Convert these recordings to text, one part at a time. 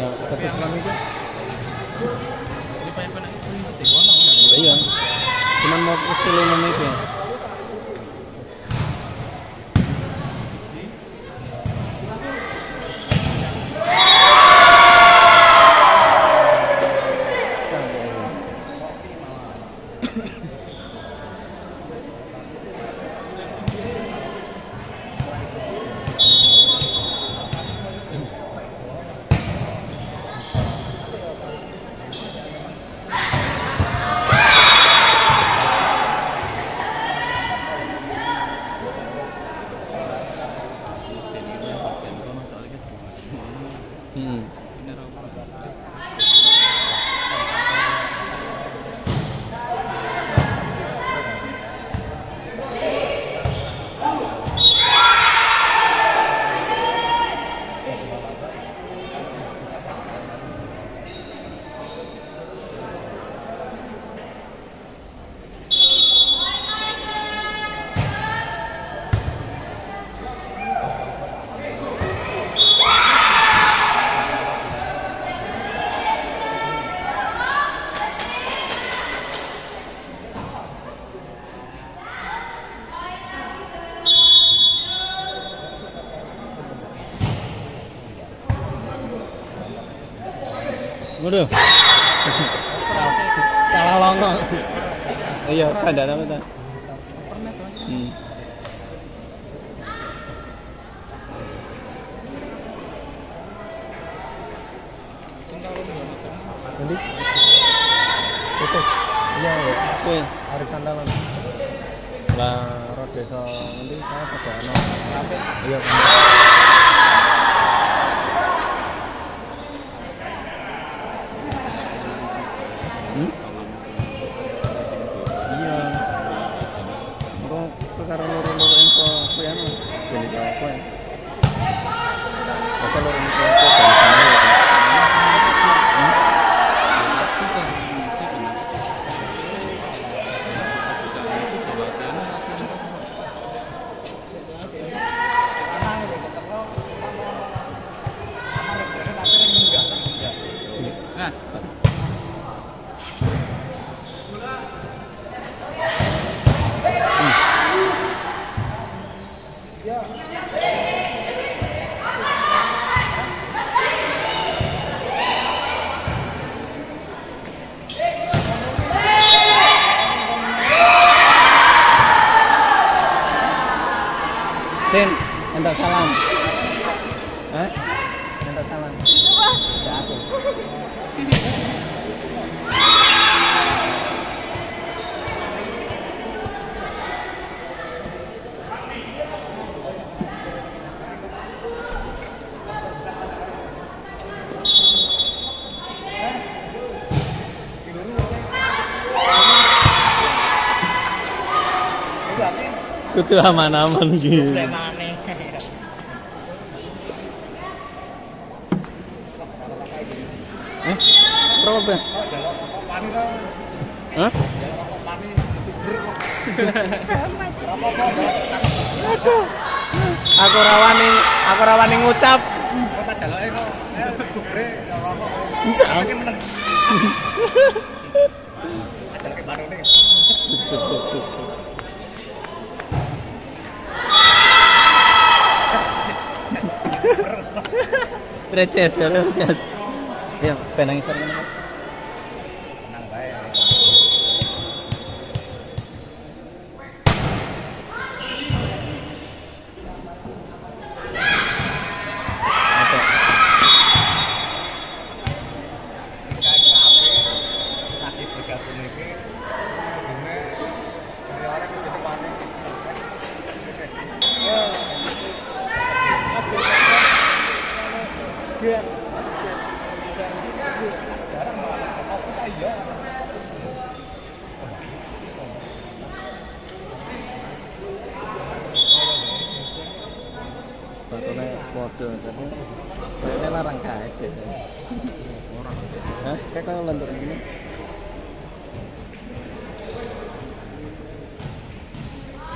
Yeah, patok kami ko. Mas pa yung pa na-intuisit eh. Wala, wala. Ayun. Cuman mau usulin mo eh. Waduh. Kalah longo. Iya, candaan apa ta? Hmm. Nanti? Putus. Iya, iya. Oke. Hari sandalan. Lah, roh desa nanti saya pada ano. Iya, Sin, minta salam. Hah? Minta salam. Ya aku. Kudu aman-aman gitu. Eh? Berapa Ben? Hah? Aduh. Aku rawani, aku rawani ngucap. Kota jaloke kok. Eh, rokok. Ngucap. Diretso, diretso. Ayan, penang isa naman. Kode, tapi kayaknya larang kayak deh. Hah? Kayak kalau lentur gini.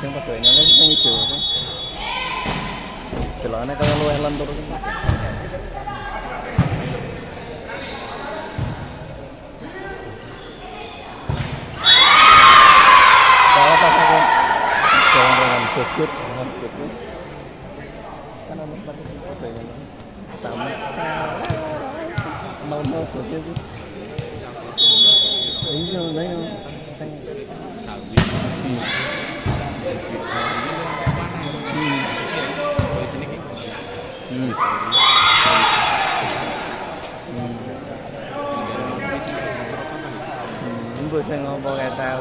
sing padha nyanyi sing ijo itu. Delokane kaya luwih lentur. Salah pas aku biskuit. Kan ada sepatu sing padha nyanyi. Sama salah. Mau-mau jadi itu. Iya, nah yang sing Kawi. hmm. Di sini ki. Hmm. Hmm. Hmm, mbok sing ngopo kecel.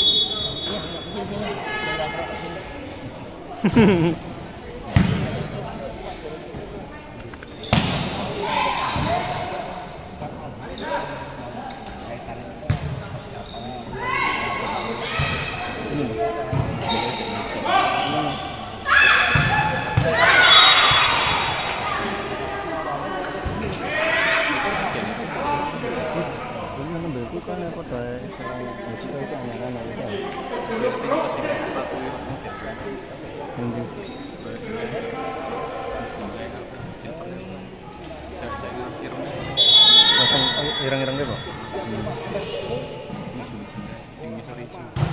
Ini. Hmm. Ini kan mbekku kan apa dae istilah disco itu anak-anak itu. Ini. Ireng-ireng gitu.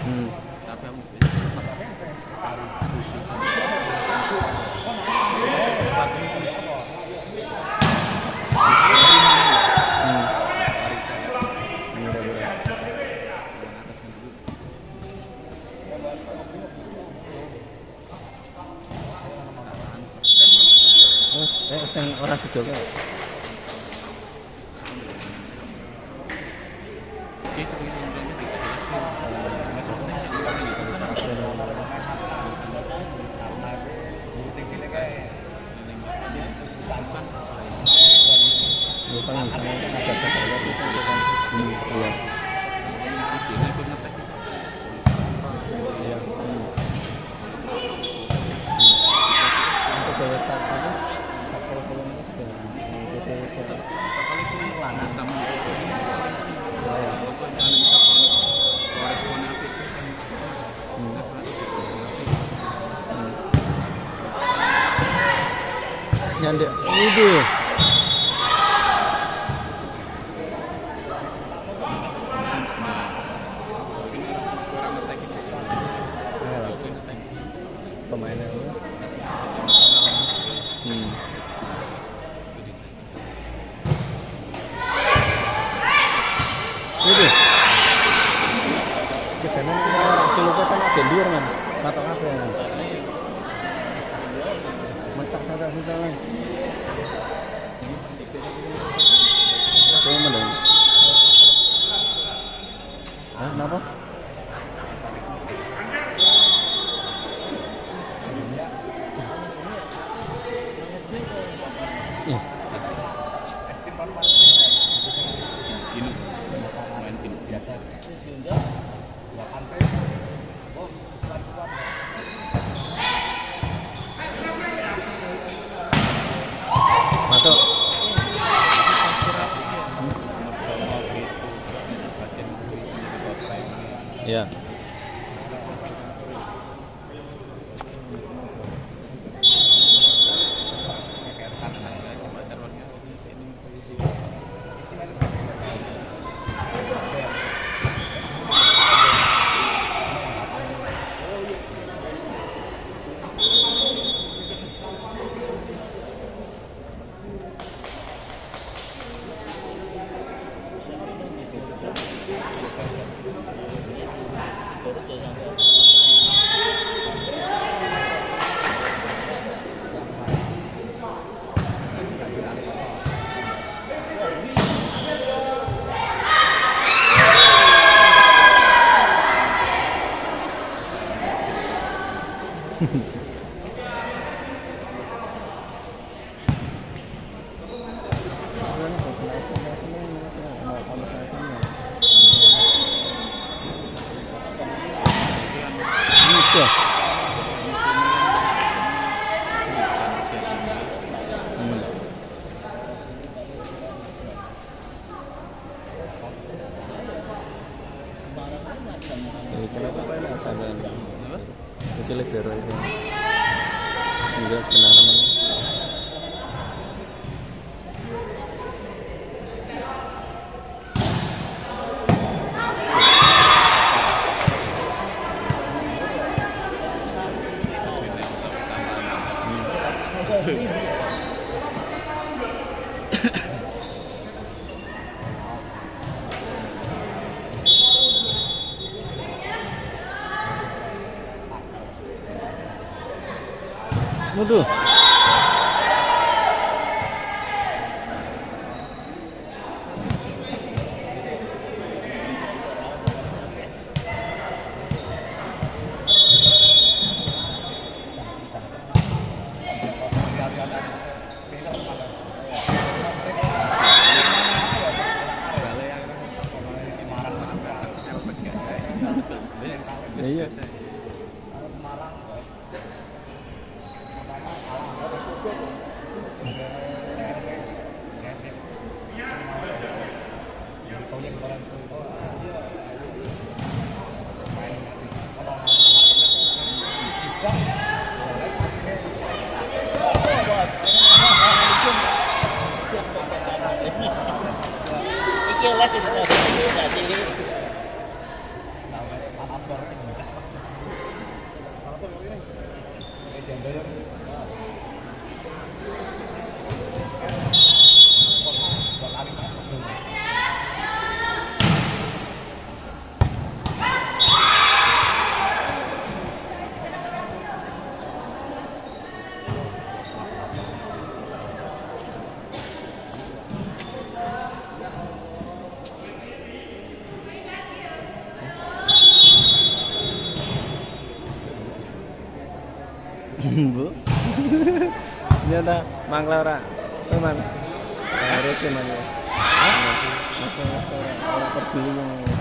Hmm. Hmm. Murah-murah. Oh, eh sing ora sedo kok. Ya kan misalnya ada kata itu sampai kan. Hmm, iya. Iya. Hmm. Hmm. Untuk daya tarik apa? Tak kalau kalau ini sudah mengikuti saya. Ya, Hmm. Hmm. Itu. Ayolah, pemainnya kita si lupa kan ada dua kan, kata apa ya? susah susah lah. Kau yang mana? Hah, kenapa? Iya. 这 Bu. Nyata mangla ora. Teman. Harus ya. Hah? Masa ora peduli